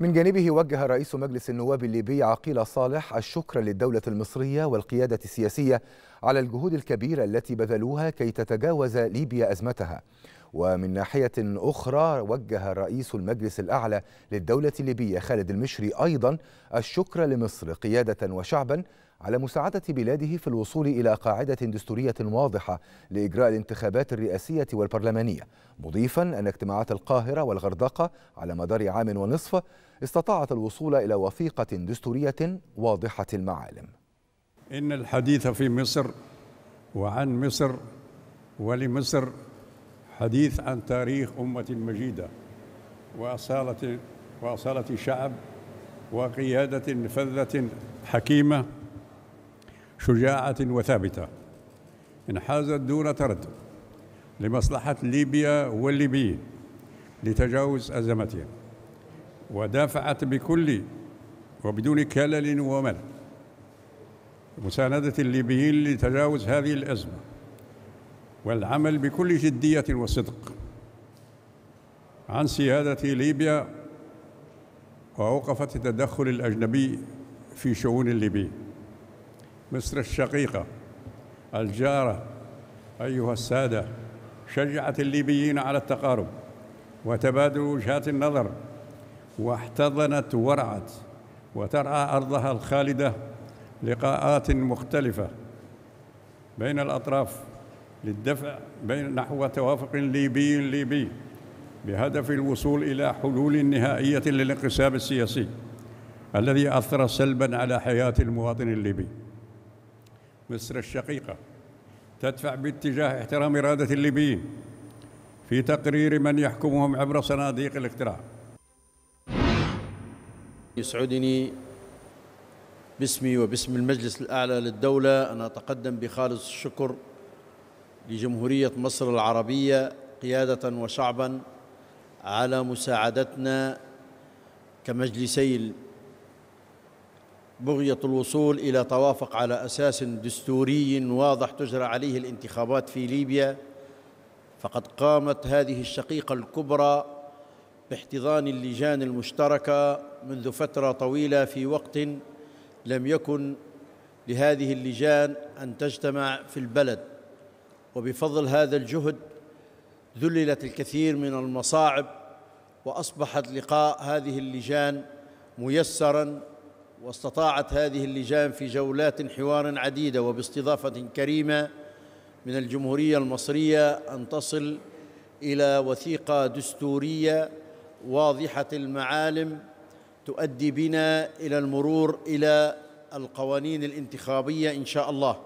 من جانبه وجه رئيس مجلس النواب الليبي عقيل صالح الشكر للدولة المصرية والقيادة السياسية على الجهود الكبيرة التي بذلوها كي تتجاوز ليبيا أزمتها. ومن ناحية أخرى وجه رئيس المجلس الأعلى للدولة الليبية خالد المشري أيضا الشكر لمصر قيادة وشعبا على مساعدة بلاده في الوصول إلى قاعدة دستورية واضحة لإجراء الانتخابات الرئاسية والبرلمانية مضيفا أن اجتماعات القاهرة والغردقة على مدار عام ونصف استطاعت الوصول إلى وثيقة دستورية واضحة المعالم. إن الحديث في مصر وعن مصر ولمصر حديث عن تاريخ أمة مجيدة وأصالة وأصالة شعب وقيادة فذة حكيمة شجاعة وثابتة. انحازت دون تردد لمصلحة ليبيا والليبيين لتجاوز أزمتهم ودافعت بكل وبدون كلل ومل مساندة الليبيين لتجاوز هذه الأزمة والعمل بكل جدية وصدق عن سيادة ليبيا وأوقفت التدخل الأجنبي في شؤون الليبيين. مصر الشقيقة الجارة أيها السادة شجعت الليبيين على التقارب وتبادل وجهات النظر واحتضنت ورعت وترعى أرضها الخالدة لقاءات مختلفة بين الأطراف للدفع بين نحو توافق ليبي ليبي بهدف الوصول إلى حلول نهائية للانقسام السياسي الذي أثر سلبا على حياة المواطن الليبي. مصر الشقيقة تدفع باتجاه احترام إرادة الليبيين في تقرير من يحكمهم عبر صناديق الاقتراع. يسعدني باسمي وباسم المجلس الأعلى للدولة أن أتقدم بخالص الشكر لجمهورية مصر العربية قيادة وشعبا على مساعدتنا كمجلسي بغية الوصول إلى توافق على أساس دستوري واضح تجرى عليه الانتخابات في ليبيا فقد قامت هذه الشقيقة الكبرى باحتضان اللجان المشتركة منذ فترة طويلة في وقت لم يكن لهذه اللجان أن تجتمع في البلد. وبفضل هذا الجهد ذللت الكثير من المصاعب وأصبحت لقاء هذه اللجان ميسراً واستطاعت هذه اللجان في جولات حوار عديدة وباستضافة كريمة من الجمهورية المصرية أن تصل إلى وثيقة دستورية واضحة المعالم تؤدي بنا إلى المرور إلى القوانين الانتخابية إن شاء الله.